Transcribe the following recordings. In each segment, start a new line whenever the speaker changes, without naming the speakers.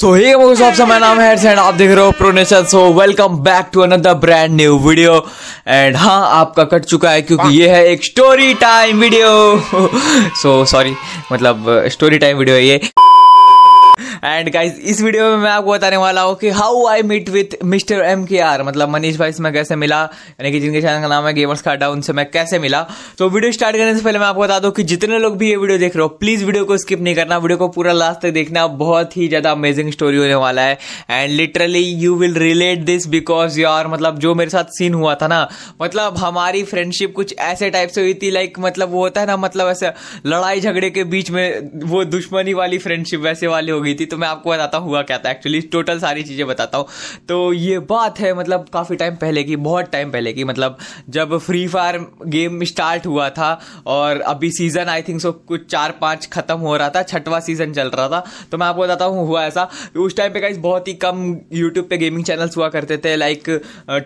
सो हे आप मेरा नाम है एंड आप देख रहे हो pronation so welcome back to another brand new video and हाँ आपका कट चुका है क्योंकि ये है एक story time video so sorry मतलब स्टोरी टाइम वीडियो है ये। एंड गाइज़ इस वीडियो में मैं आपको बताने वाला हूँ कि how I meet with mister M K R मतलब मनीष भाई से मैं कैसे मिला, यानी कि जिनके चैनल का नाम है गेमर्स खाटा उनसे मैं कैसे मिला। तो वीडियो स्टार्ट करने से पहले मैं आपको बता दूँ कि जितने लोग भी ये वीडियो देख रहे हो प्लीज़ वीडियो को स्किप नहीं करना। वीडियो को पूरा लास्ट तक देखना। बहुत ही ज़्यादा अमेजिंग स्टोरी होने वाला है। And literally you will relate this because यार मतलब जो मेरे साथ सीन हुआ था ना मतलब हमारी फ्रेंडशिप कुछ ऐसे टाइप से हुई थी लाइक मतलब वो होता है ना मतलब ऐसे लड़ाई झगड़े के बीच में वो दुश्मनी वाली फ्रेंडशिप वैसे वाली हो गई थी। तो मैं आपको बताता हुआ क्या था। एक्चुअली टोटल सारी चीज़ें बताता हूँ। तो ये बात है मतलब काफ़ी टाइम पहले की, बहुत टाइम पहले की। मतलब जब फ्री फायर गेम स्टार्ट हुआ था और अभी सीज़न आई थिंक सो कुछ चार पाँच ख़त्म हो रहा था, छठवा सीज़न चल रहा था। तो मैं आपको बताता हूँ, हुआ ऐसा। उस टाइम पे गाइस बहुत ही कम यूट्यूब पे गेमिंग चैनल्स हुआ करते थे। लाइक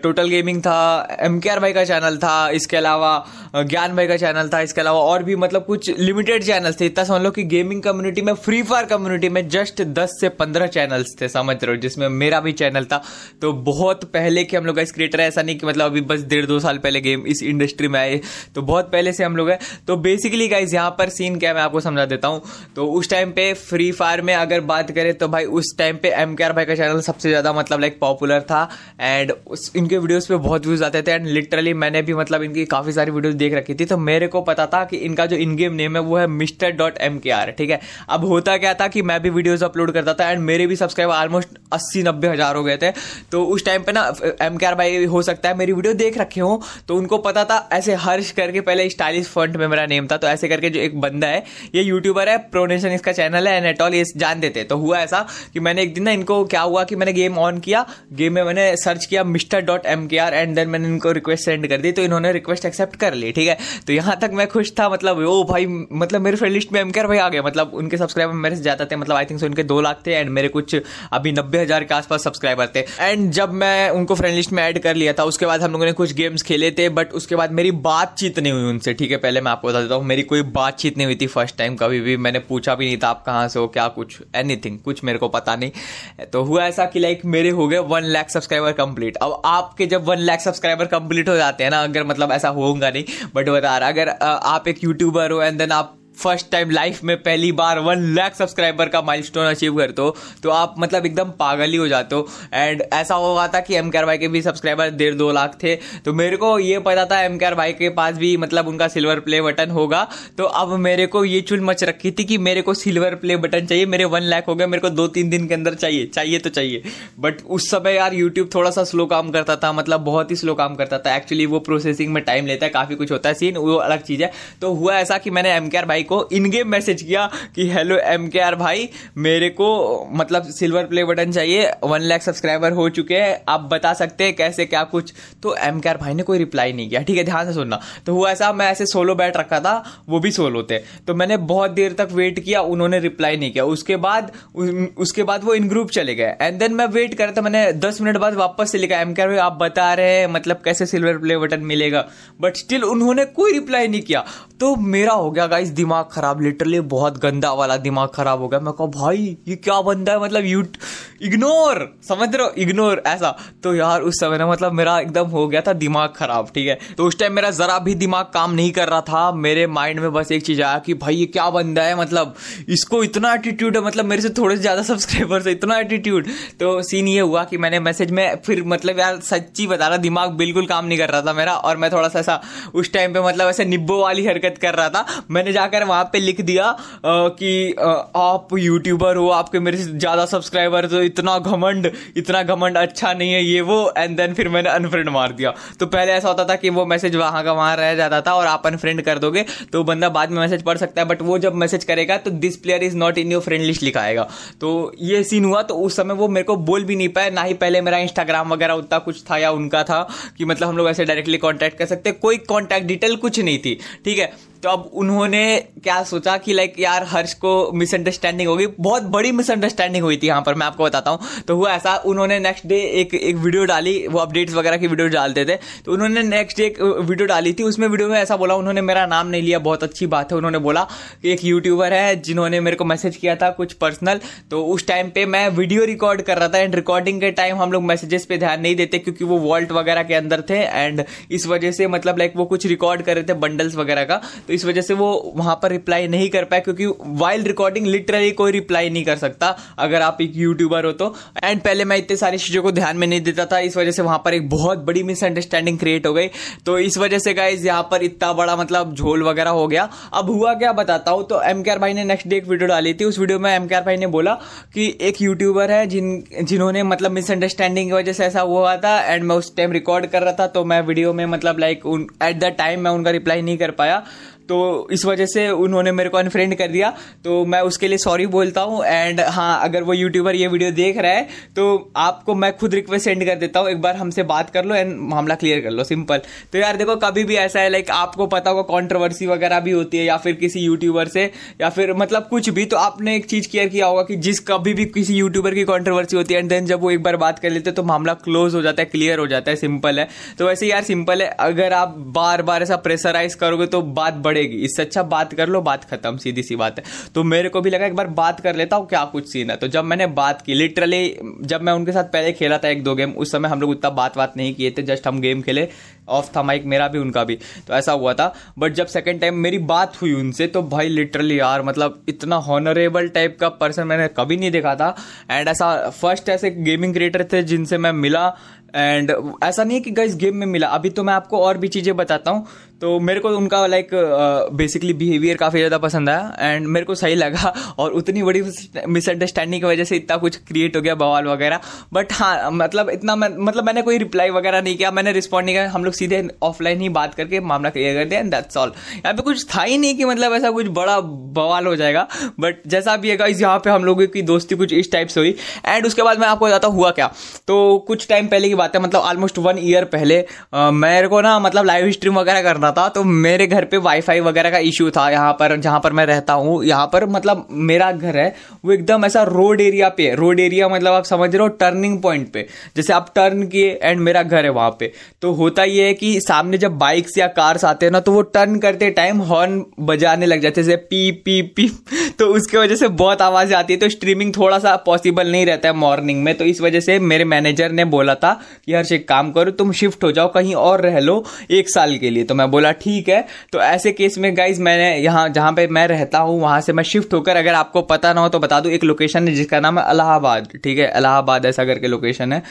टोटल गेमिंग था एम भाई का चैनल था, इसके अलावा ज्ञान भाई का चैनल था, इसके अलावा और भी मतलब कुछ लिमिटेड चैनल्स थे। इतना समझ लो कि गेमिंग कम्युनिटी में फ्री फायर कम्युनिटी में जस्ट दस से पंद्रह चैनल्स थे, समझ रहे हो, जिसमें मेरा भी चैनल था। तो बहुत पहले के हम लोग इस क्रिएटर है, ऐसा नहीं कि मतलब अभी बस डेढ़ दो साल पहले गेम इस इंडस्ट्री में आए। तो बहुत पहले से हम लोग हैं। तो बेसिकली गाइज़ यहाँ पर सीन क्या मैं आपको समझा देता हूँ। तो उस टाइम पे फ्री फायर में अगर बात करें तो भाई उस टाइम पे एम भाई का चैनल सबसे ज़्यादा मतलब लाइक पॉपुलर था। एंड इनके वीडियोज़ पे बहुत व्यूज़ आते थे। एंड लिटरली मैंने भी मतलब इनकी काफ़ी सारी वीडियोज़ देख रखी थी। तो मेरे को पता था कि इनका जो इन गेम नेम है, वो है mister dot M K R ठीक है? अब होता क्या था कि मैं भी वीडियोज़ अपलोड करता था एंड मेरे भी सब्सक्राइबर ऑलमोस्ट अस्सी नब्बे हज़ार हो गए थे। तो उस टाइम पे ना एम के आर भाई हो सकता है मेरी वीडियो देख रखे हो। तो उनको पता था, ऐसे हर्ष करके पहले स्टाइलिश फंट में मेरा नेम था। तो ऐसे करके जो एक बंदा है, ये यूट्यूबर है प्रोनेशन इसका चैनल है एनेटॉल ये जान देते। तो हुआ ऐसा कि मैंने एक दिन ना इनको, क्या हुआ कि मैंने गेम ऑन किया। गेम में मैंने सर्च किया mister dot M K R and then मैंने इनको रिक्वेस्ट सेंड कर दी। तो इन्होंने रिक्वेस्ट एक्सेप्ट कर ली, ठीक है? तो यहाँ तक मैं खुश था मतलब ओ भाई मतलब मेरे फ्रेंड लिस्ट में एम के आर भाई आ गए। मतलब उनके सब्सक्राइबर मेरे से ज़्यादा थे मतलब आई थिंक सो इनके दो लाख थे एंड मेरे कुछ अभी नब्बे हज़ार के आसपास सब्सक्राइबर थे। एंड जब मैं उनको फ्रेंड लिस्ट में ऐड कर लिया था, उसके बाद हम लोगों ने कुछ गेम्स खेले थे बट उसके बाद मेरी बातचीत नहीं हुई उनसे, ठीक है? पहले मैं आपको बता देता हूँ, मेरी कोई बातचीत नहीं हुई थी फ़र्स्ट टाइम कभी भी। मैंने पूछा भी नहीं था, आप कहाँ से हो, क्या कुछ एनीथिंग कुछ मेरे को पता नहीं। तो हुआ ऐसा कि लाइक मेरे हो गए वन लाख सब्सक्राइबर कंप्लीट अब आपके जब वन लाख सब्सक्राइबर कंप्लीट हो जाते हैं ना, अगर मतलब ऐसा होगा नहीं बट बता रहा, अगर आप एक यूट्यूबर हो एंड देन आप फ़र्स्ट टाइम लाइफ में पहली बार वन लाख सब्सक्राइबर का माइलस्टोन अचीव करते हो तो आप मतलब एकदम पागल ही हो जाते हो। एंड ऐसा हुआ था कि एम भाई के भी सब्सक्राइबर डेढ़ दो लाख थे तो मेरे को ये पता था एम भाई के पास भी मतलब उनका सिल्वर प्ले बटन होगा। तो अब मेरे को ये चुल मच रखी थी कि मेरे को सिल्वर प्ले बटन चाहिए, मेरे वन लाख हो गए, मेरे को दो तीन दिन के अंदर चाहिए चाहिए तो चाहिए। बट उस समय यार यूट्यूब थोड़ा सा स्लो काम करता था मतलब बहुत ही स्लो काम करता था। एक्चुअली वो प्रोसेसिंग में टाइम लेता है, काफ़ी कुछ होता है। सीन वो अलग चीज़ है। तो हुआ ऐसा कि मैंने एम भाई को इन गेम मैसेज किया कि हेलो एम के आर भाई, मेरे को मतलब सिल्वर प्ले बटन चाहिए वन लाख सब्सक्राइबर हो चुके हैं, आप बता सकते हैं कैसे, क्या कुछ? तो एम के आर भाई ने कोई रिप्लाई नहीं किया, ठीक है, ध्यान से सुनना। तो हुआ ऐसा, मैं ऐसे सोलो बैठ रखा था, वो भी सोलो थे। तो मैंने बहुत देर तक वेट किया, उन्होंने रिप्लाई नहीं किया। उसके बाद उसके बाद वो इन ग्रुप चले गए। एंड देन मैं वेट कर था, मैंने दस मिनट बाद वापस से लिखा एम के आर भाई, आप बता रहे हैं मतलब कैसे सिल्वर प्ले बटन मिलेगा? बट स्टिल उन्होंने कोई रिप्लाई नहीं किया। तो मेरा हो गया गाइस दिमाग खराब लिटरली बहुत गंदा वाला दिमाग खराब हो गया। मैं कहा, भाई, ये क्या बंदा है? मतलब यू इग्नोर समझ रहे हो? इग्नोर ऐसा। तो यार, उस समय ना मतलब मेरा एकदम हो गया था दिमाग खराब, ठीक है? तो उस टाइम मेरा जरा भी दिमाग काम नहीं कर रहा था। मेरे माइंड में बस एक चीज़ आया कि, भाई, ये क्या बंदा है? मतलब इसको इतना एटीट्यूड है मतलब मेरे से थोड़े से ज़्यादा सब्सक्राइबर है, इतना एटीट्यूड तो सीन ये हुआ कि मैंने मैसेज में फिर मतलब यार, सच्ची बता रहा, दिमाग बिल्कुल काम नहीं कर रहा था मेरा। और मैं थोड़ा सा ऐसा, उस टाइम पे मतलब ऐसे निब्बो वाली हरकत कर रहा था। मैंने जाकर वहाँ पे लिख दिया आ, कि आ, आप यूट्यूबर हो आपके मेरे से ज़्यादा सब्सक्राइबर तो इतना घमंड इतना घमंड अच्छा नहीं है ये वो एंड देन फिर मैंने अनफ्रेंड मार दिया। तो पहले ऐसा होता था कि वो मैसेज वहाँ का वहाँ रह जाता था और आप अनफ्रेंड कर दोगे तो बंदा बाद में मैसेज पढ़ सकता है बट वो जब मैसेज करेगा तो this player is not in your friend list लिखाएगा। तो ये सीन हुआ तो उस समय वो मेरे को बोल भी नहीं पाया ना ही पहले मेरा इंस्टाग्राम वगैरह उतना कुछ था या उनका था कि मतलब हम लोग ऐसे डायरेक्टली कॉन्टैक्ट कर सकते कोई कॉन्टैक्ट डिटेल कुछ नहीं थी ठीक है? तो अब उन्होंने क्या सोचा कि लाइक यार, हर्ष को मिसअंडरस्टैंडिंग होगी। बहुत बड़ी मिसअंडरस्टैंडिंग हुई थी यहाँ पर, मैं आपको बताता हूँ। तो हुआ ऐसा, उन्होंने नेक्स्ट डे एक एक वीडियो डाली, वो अपडेट्स वगैरह की वीडियो डालते थे। तो उन्होंने नेक्स्ट डे एक वीडियो डाली थी, उसमें वीडियो में ऐसा बोला, उन्होंने मेरा नाम नहीं लिया, बहुत अच्छी बात है, उन्होंने बोला कि एक यूट्यूबर है, जिन्होंने मेरे को मैसेज किया था कुछ पर्सनल तो उस टाइम पे मैं वीडियो रिकॉर्ड कर रहा था एंड रिकॉर्डिंग के टाइम हम लोग मैसेजेस पे ध्यान नहीं देते, क्योंकि वो वॉल्ट वगैरह के अंदर थे एंड इस वजह से मतलब लाइक वो कुछ रिकॉर्ड कर रहे थे बंडल्स वगैरह का। तो इस वजह से वो वहाँ पर रिप्लाई नहीं कर पाए, क्योंकि वाइल रिकॉर्डिंग लिटरली कोई रिप्लाई नहीं कर सकता, अगर आप एक यूट्यूबर हो तो। एंड पहले मैं इतने सारी चीज़ों को ध्यान में नहीं देता था, इस वजह से वहाँ पर एक बहुत बड़ी मिसअंडरस्टैंडिंग क्रिएट हो गई। तो इस वजह से गाइज़ यहाँ पर इतना बड़ा मतलब झोल वगैरह हो गया। अब हुआ क्या बताता हूँ तो एम के आर भाई ने नेक्स्ट डे एक वीडियो डाली थी। उस वीडियो में एम के आर भाई ने बोला कि एक यूट्यूबर है जिन, जिन्होंने मतलब मिसअंडरस्टैंडिंग की वजह से ऐसा हुआ था एंड मैं उस टाइम रिकॉर्ड कर रहा था तो मैं वीडियो में मतलब लाइक एट द टाइम मैं उनका रिप्लाई नहीं कर पाया। तो इस वजह से उन्होंने मेरे को अनफ्रेंड कर दिया। तो मैं उसके लिए सॉरी बोलता हूँ एंड हाँ अगर वो यूट्यूबर ये वीडियो देख रहा है तो आपको मैं खुद रिक्वेस्ट सेंड कर देता हूँ। एक बार हमसे बात कर लो एंड मामला क्लियर कर लो सिंपल तो यार देखो, कभी भी ऐसा है लाइक आपको पता होगा कॉन्ट्रोवर्सी वगैरह भी होती है या फिर किसी यूट्यूबर से, या फिर मतलब कुछ भी तो आपने एक चीज़ क्लियर किया होगा कि जिस कभी भी किसी यूट्यूबर की कॉन्ट्रोवर्सी होती है एंड देन जब वो एक बार बात कर लेते तो मामला क्लोज हो जाता है क्लियर हो जाता है सिंपल है। तो वैसे यार सिंपल है। अगर आप बार बार ऐसा प्रेशराइज करोगे तो बात बढ़ेगी इससे अच्छा बात कर लो, बात खत्म, सीधी सी बात है। तो मेरे को भी लगा एक बार बात कर लेता हूँ, क्या कुछ सीन है। तो जब मैंने बात की लिटरली जब मैं उनके साथ पहले खेला था एक दो गेम उस समय हम लोग उतना बात बात नहीं किए थे जस्ट हम गेम खेले ऑफ़ था माइक मेरा भी, उनका भी। तो ऐसा हुआ था। बट जब सेकेंड टाइम मेरी बात हुई उनसे तो भाई लिटरली यार मतलब इतना हॉनरेबल टाइप का पर्सन मैंने कभी नहीं देखा था। एंड ऐसा फ़र्स्ट ऐसे गेमिंग क्रिएटर थे जिनसे मैं मिला एंड ऐसा नहीं है कि गाइस गेम में मिला। अभी तो मैं आपको और भी चीज़ें बताता हूँ। तो मेरे को उनका लाइक बेसिकली बिहेवियर काफ़ी ज़्यादा पसंद आया। एंड मेरे को सही लगा और उतनी बड़ी मिसअंडरस्टैंडिंग की वजह से इतना कुछ क्रिएट हो गया बवाल वगैरह। बट हाँ मतलब इतना मैं, मतलब मैंने कोई रिप्लाई वगैरह नहीं किया। मैंने रिस्पॉन्ड नहीं किया। हम लोग सीधे ऑफलाइन ही बात करके मामला क्लियर कर दिया। एंड दैट्स ऑल यहाँ पे कुछ था ही नहीं कि मतलब ऐसा कुछ बड़ा बवाल हो जाएगा। बट जैसा भी है गाइस यहाँ पे हम लोगों की दोस्ती कुछ इस टाइप से हुई। एंड उसके बाद मैं आपको बताता हुआ क्या। तो कुछ टाइम पहले की बात है मतलब ऑलमोस्ट वन ईयर पहले मेरे को ना मतलब लाइव स्ट्रीम वगैरह करना था तो मेरे घर पे वाईफाई वगैरह का इशू था यहाँ पर, जहाँ पर मैं रहता हूँ। यहाँ पर मतलब मेरा घर है, वो एकदम ऐसा रोड एरिया पे है। रोड एरिया मतलब आप समझ रहे हो टर्निंग पॉइंट पे। जैसे आप टर्न किए एंड मेरा घर है वहाँ पे। तो होता ये है कि सामने जब बाइक्स या कार्स आते हैं ना तो वो टर्न करते टाइम हॉर्न बजाने लग जाते जैसे पी पी पी तो उसकी वजह से बहुत आवाज़ आती है तो स्ट्रीमिंग थोड़ा सा पॉसिबल नहीं रहता है मॉर्निंग में। तो इस वजह से मेरे मैनेजर ने बोला था कि हर एक काम करो, तुम शिफ्ट हो जाओ, कहीं और रह लो एक साल के लिए। तो मैं बोला, ठीक है। तो ऐसे केस में गाइज़ मैंने यहाँ, जहाँ पे मैं रहता हूँ, वहाँ से मैं शिफ्ट होकर अगर आपको पता ना हो तो बता दू, एक लोकेशन है जिसका नाम है अलाहाबाद ठीक है? अलाहाबाद ऐसा करके लोकेशन है।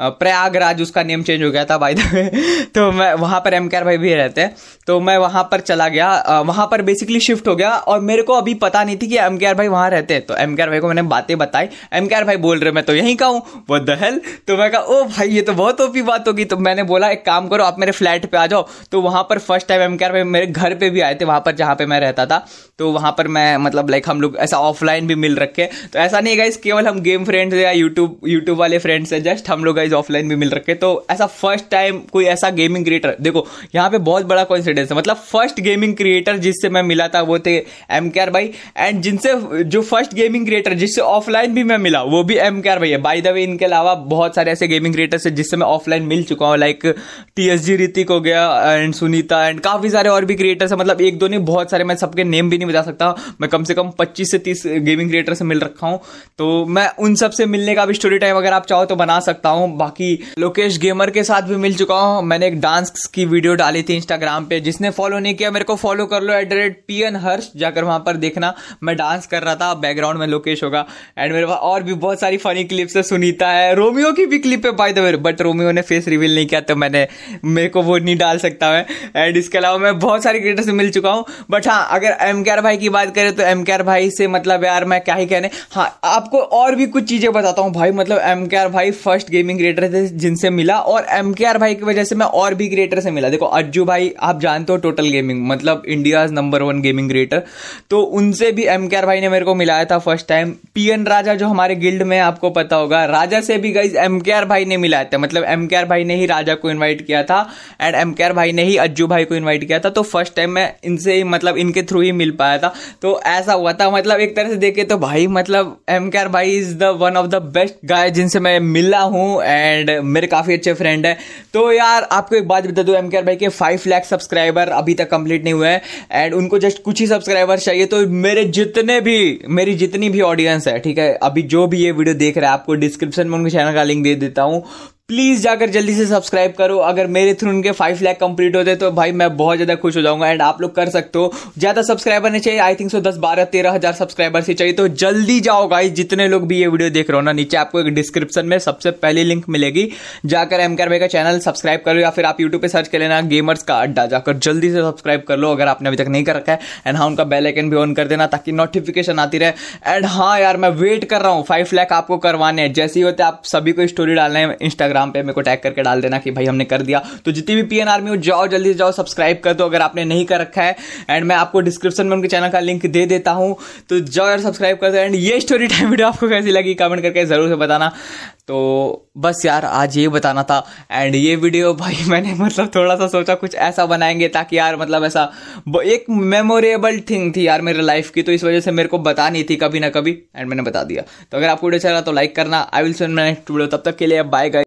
प्रयागराज, उसका नेम चेंज हो गया था भाई तो मैं, वहाँ पर एम भाई भी रहते हैं। तो मैं वहाँ पर चला गया। वहाँ पर बेसिकली शिफ्ट हो गया और मेरे को अभी पता नहीं थी कि एम के आर भाई वहाँ रहते हैं। तो एम के आर भाई को मैंने बातें बताई। एम के आर भाई बोल रहे, मैं तो यहीं का हूँ। वो दहल तो मैं कहा, ओ भाई, ये तो बहुत ओपी बात होगी। तो मैंने बोला, एक काम करो, आप मेरे फ्लैट पे आ जाओ। तो वहाँ पर first time M K R भाई मेरे घर पे भी आए थे, वहाँ पर जहाँ पे मैं रहता था। तो वहाँ पर मैं मतलब लाइक हम लोग ऐसा ऑफलाइन भी मिल रखे। तो ऐसा नहीं है इस केवल हम गेम फ्रेंड्स या यूट्यूब यूट्यूब वाले फ्रेंड्स है जस्ट हम लोग गाइज़ ऑफलाइन भी मिल रखे। तो ऐसा फ़र्स्ट टाइम कोई ऐसा गेमिंग क्रिएटर देखो, यहाँ पे बहुत बड़ा कॉन्सिडेंस है। मतलब फ़र्स्ट गेमिंग क्रिएटर जिससे मैं मिला था, वो थे एम के आर भाई। एंड जिनसे, जो फ़र्स्ट गेमिंग क्रिएटर जिससे ऑफलाइन भी मैं मिला, वो भी एम के आर है बाई द वे इनके अलावा बहुत सारे ऐसे गेमिंग क्रिएटर्स है जिससे मैं ऑफलाइन मिल चुका हूँ। Like T S G Ritik हो गया एंड सुनीता एंड काफ़ी सारे और भी क्रिएटर्स है। मतलब एक दो नहीं, बहुत सारे मैं सबके नेम भी नहीं बता सकता। मैं कम से कम पच्चीस से तीस गेमिंग क्रिएटर से मिल रखा हूँ। तो मैं उन सबसे मिलने का भी स्टोरी टाइम अगर आप चाहो तो बना सकता हूँ। बाकी लोकेश गेमर के साथ भी मिल चुका हूँ। मैंने एक डांस की वीडियो डाली थी इंस्टाग्राम पे, जिसने फॉलो नहीं किया, मेरे को फॉलो कर लो at the rate P N Harsh जाकर वहाँ पर देखना। मैं डांस कर रहा था बैकग्राउंड में लोकेश होगा। एंड मेरे पास और भी बहुत सारी फनी क्लिप्स है, सुनीता है। रोमियो की भी क्लिप है by the way but Romeo ने फेस रिवील नहीं किया तो मैंने मेरे को वो नहीं डाल सकता मैं। एंड इसके अलावा मैं बहुत सारे क्रिएटर से मिल चुका हूँ। बट हाँ अगर एम के आर भाई की बात करें तो एम के आर भाई से मतलब यार मैं क्या ही कहने हाँ आपको और भी कुछ चीज़ें बताता हूँ भाई। मतलब एम के आर भाई फ़र्स्ट गेमिंग क्रिएटर थे, जिनसे मिला, और एम के आर भाई की वजह से मैं और भी क्रिएटर से मिला। देखो अज्जू भाई, आप जानते हो टोटल गेमिंग मतलब India number one gaming creator तो उनसे भी एम एम भाई ने मेरे को मिलाया था फ़र्स्ट टाइम पीएन राजा जो हमारे गिल्ड में आपको पता होगा. राजा से भी गाइज़ एम भाई ने मिलाया था. मतलब एम भाई ने ही राजा को इन्वाइट किया था एंड एम के आर भाई ने ही अज्जू भाई को इन्वाइट किया था. तो फ़र्स्ट टाइम मैं इनसे मतलब इनके थ्रू ही मिल पाया था. तो ऐसा हुआ था मतलब एक तरह से देखे तो भाई मतलब एम के आर भाई is the one of the best guy जिनसे मैं मिला हूँ एंड मेरे काफ़ी अच्छे फ्रेंड है. तो यार, आपको एक बात बता दू एम भाई के फाइव लैख सब्सक्राइबर अभी तक कंप्लीट नहीं हुए हैं एंड उनको जस्ट कुछ ही सब्सक्राइबर चाहिए तो मेरे जितने भी, मेरी जितनी भी ऑडियंस है, ठीक है? अभी जो भी ये वीडियो देख रहा है, आपको डिस्क्रिप्शन में उनके चैनल का लिंक दे देता हूँ। प्लीज़ जाकर जल्दी से सब्सक्राइब करो। अगर मेरे थ्रू उनके फाइव लैख कंप्लीट होते तो भाई मैं बहुत ज़्यादा खुश हो जाऊँगा एंड आप लोग कर सकते हो। ज़्यादा सब्सक्राइबर नहीं चाहिए आई थिंक सो दस, बारह, तेरह हज़ार सब्सक्राइबर से चाहिए। तो जल्दी जाओ गाइस जितने लोग भी ये वीडियो देख रहे हो ना, नीचे आपको एक डिस्क्रिप्शन में सबसे पहली लिंक मिलेगी। जाकर एम भाई का चैनल सब्सक्राइब करो या फिर आप यूट्यूब पर सर्च कर लेना गेमर्स का अड्डा, जाकर जल्दी से सब्सक्राइब कर लो अगर आपने अभी तक नहीं कर रखा है। एंड हाँ उनका बेल आइकन भी ऑन कर देना ताकि नोटिफिकेशन आती रहे। एंड हाँ यार, मैं वेट कर रहा हूँ फाइव लैख आपको करवाने जैसे ही होते आप सभी को स्टोरी डालना है इंस्टाग्राम पे मेरे को टैग करके डाल देना कि भाई हमने कर दिया। तो जितनी भी पीएन आर्मी हो, जाओ, जल्दी से जाओ सब्सक्राइब कर दो, अगर आपने नहीं कर रखा है। एंड मैं आपको डिस्क्रिप्शन में उनके चैनल का लिंक दे देता हूँ। तो जाओ यार सब्सक्राइब कर दो। एंड ये स्टोरी टाइम वीडियो आपको कैसी लगी कमेंट करके ज़रूर से बताना। तो बस यार, आज ये बताना था। एंड ये वीडियो भाई मैंने मतलब थोड़ा सा सोचा कुछ ऐसा बनाएँगे ताकि यार मतलब ऐसा एक मेमोरेबल थिंग थी यार मेरे लाइफ की। तो इस वजह से मेरे को बतानी थी कभी ना कभी। एंड मैंने बता दिया। तो अगर आपको वीडियो चला तो लाइक करना। I will send next video तब तक के लिए बाय